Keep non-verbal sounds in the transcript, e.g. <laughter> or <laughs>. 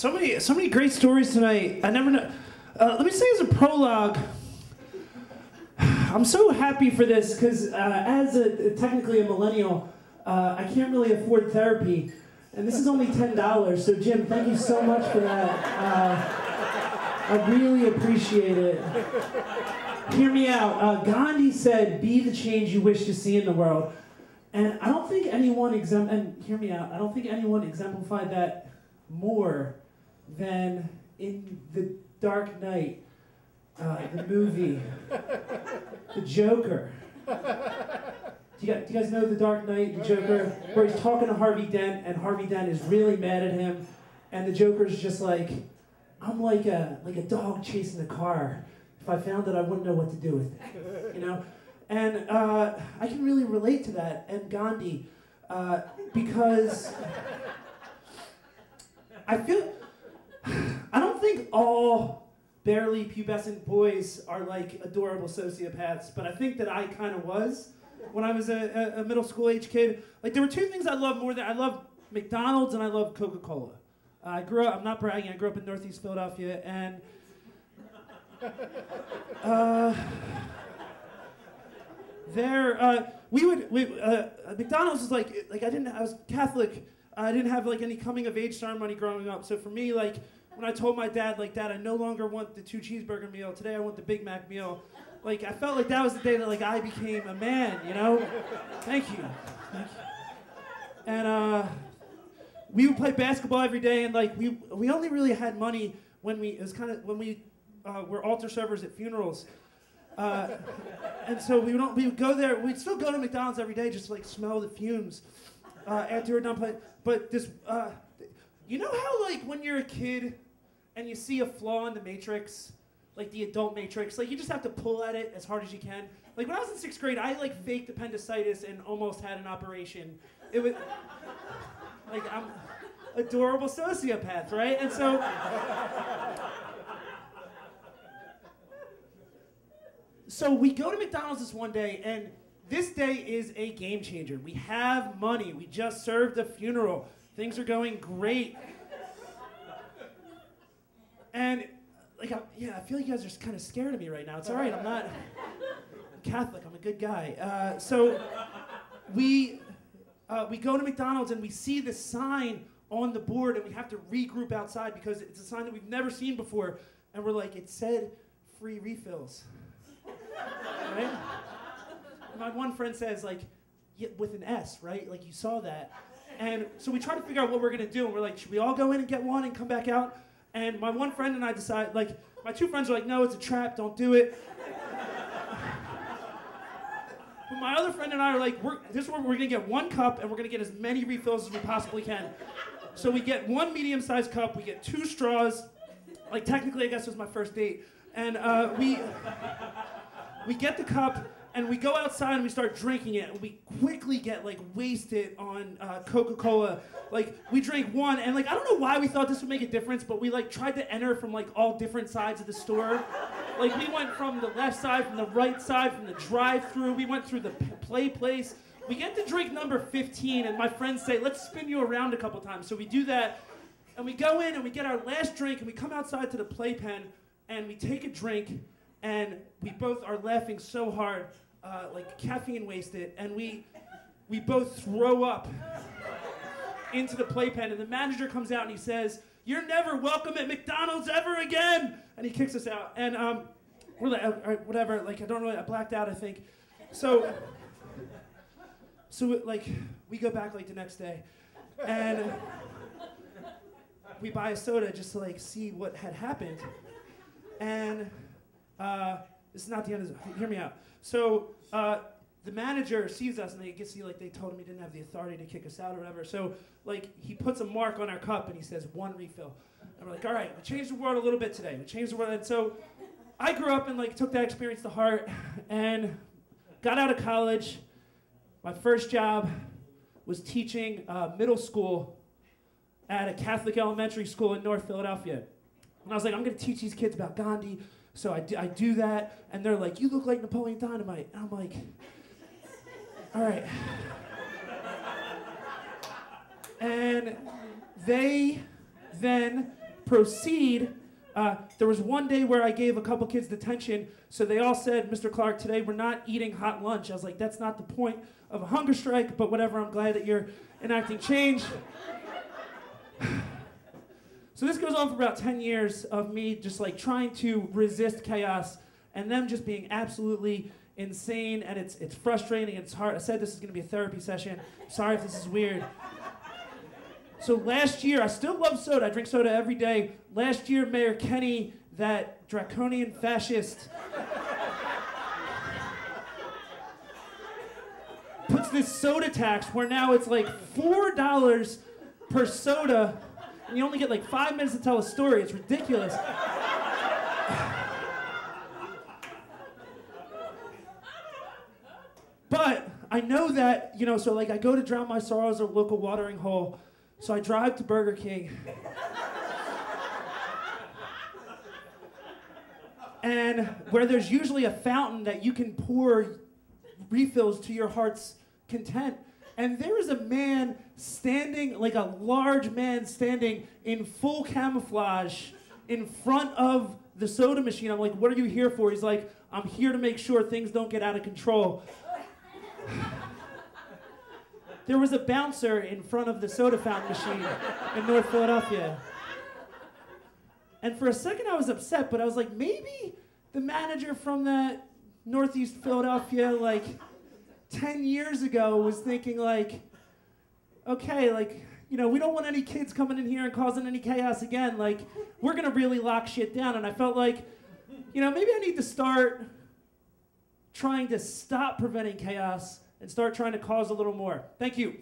So many, so many great stories tonight. I never know. Uh, let me say as a prologue, <sighs> I'm so happy for this because uh, as a, technically a millennial, uh, I can't really afford therapy, and this is only ten dollars. So Jim, thank you so much for that. Uh, I really appreciate it. Hear me out. Uh, Gandhi said, "Be the change you wish to see in the world," and I don't think anyone exempt. And hear me out. I don't think anyone exemplified that more than in the Dark Knight, uh, the movie, the Joker. Do you, guys, do you guys know the Dark Knight, the Joker, where he's talking to Harvey Dent, and Harvey Dent is really mad at him, and the Joker's just like, I'm like a like a dog chasing a car. If I found it, I wouldn't know what to do with it. You know, and uh, I can really relate to that and Gandhi uh, because I feel I don't think all barely pubescent boys are like adorable sociopaths, but I think that I kind of was when I was a, a, middle school age kid. Like there were two things I loved more than I love McDonald's and I love Coca Cola. Uh, I grew up. I'm not bragging. I grew up in Northeast Philadelphia, and <laughs> uh, there uh, we would we, uh, McDonald's was like like I didn't I was Catholic. I didn't have like any coming of age ceremony growing up. So for me, like when I told my dad, like, Dad, I no longer want the two cheeseburger meal. Today I want the Big Mac meal. Like, I felt like that was the day that, like, I became a man, you know? Thank you. Thank you. And, uh, we would play basketball every day, and, like, we, we only really had money when we, it was kind of, when we uh, were altar servers at funerals. Uh, and so we would, we would go there, we'd still go to McDonald's every day just to, like, smell the fumes uh, after we're done playing. But this, uh, you know how, like, when you're a kid, and you see a flaw in the matrix, like the adult matrix, like you just have to pull at it as hard as you can. Like when I was in sixth grade, I like faked appendicitis and almost had an operation. It was like I'm adorable sociopath, right? And so So we go to McDonald's this one day and this day is a game changer. We have money. We just served a funeral. Things are going great. And like, I'm, yeah, I feel like you guys are kind of scared of me right now. It's all right. I'm not I'm <laughs> Catholic. I'm a good guy. Uh, so we uh, we go to McDonald's and we see the sign on the board, and we have to regroup outside because it's a sign that we've never seen before. And we're like, it said free refills, right? My one friend says like, yeah, with an S, right? Like you saw that. And so we try to figure out what we're gonna do, and we're like, should we all go in and get one and come back out? And my one friend and I decided, like, my two friends are like, no, it's a trap, don't do it. but my other friend and I are like, we're, this is where we're gonna get one cup and we're gonna get as many refills as we possibly can. So we get one medium sized cup, we get two straws. Like, technically, I guess it was my first date. And uh, we, we get the cup and we go outside and we start drinking it and we quickly get like wasted on uh, coca-cola. Like we drank one and like i don't know why we thought this would make a difference but we like tried to enter from like all different sides of the store. Like we went from the left side from the right side from the drive-through. We went through the play place. We get to drink number 15 and my friends say let's spin you around a couple times. So we do that and we go in and we get our last drink and we come outside to the playpen and we take a drink and we both are laughing so hard, uh, like caffeine wasted, and we we both throw up into the playpen, and the manager comes out and he says, "You're never welcome at McDonald's ever again," and he kicks us out. And um, we're like, whatever. Like I don't really, I blacked out, I think. So, so like we go back like the next day, and we buy a soda just to like see what had happened, and uh, this is not the end of the, hear me out. So uh, the manager sees us and they get see like they told him he didn't have the authority to kick us out or whatever. So like he puts a mark on our cup and he says one refill. And we're like, all right, we changed the world a little bit today. We changed the world. And so I grew up and like took that experience to heart and got out of college. My first job was teaching uh, middle school at a Catholic elementary school in North Philadelphia. And I was like, I'm going to teach these kids about Gandhi, so I do, I do that, and they're like, "You look like Napoleon Dynamite," and I'm like, "All right." And they then proceed, uh, there was one day where I gave a couple kids detention, so they all said, Mr. Clark, today we're not eating hot lunch. I was like, that's not the point of a hunger strike, but whatever, I'm glad that you're enacting change. So this goes on for about 10 years of me just like trying to resist chaos and them just being absolutely insane. And it's it's frustrating. It's hard. I said this is to be a therapy session. Sorry if this is weird. So last year i still love soda. I drink soda every day. Last year mayor Kenney, that draconian fascist puts this soda tax where now it's like four dollars per soda and you only get like five minutes to tell a story it's ridiculous But I know that, you know, so like I go to drown my sorrows at a local watering hole. So I drive to Burger King. and where there's usually a fountain that you can pour refills to your heart's content. And there is a man standing, like a large man standing in full camouflage in front of the soda machine. I'm like, what are you here for? He's like, I'm here to make sure things don't get out of control. <laughs> there was a bouncer in front of the soda fountain machine in North Philadelphia. And for a second I was upset, but I was like, maybe the manager from that Northeast Philadelphia, like 10 years ago, was thinking, like, okay, like, you know, we don't want any kids coming in here and causing any chaos again. Like, we're gonna really lock shit down. And I felt like, you know, maybe I need to start trying to stop preventing chaos and start trying to cause a little more. Thank you.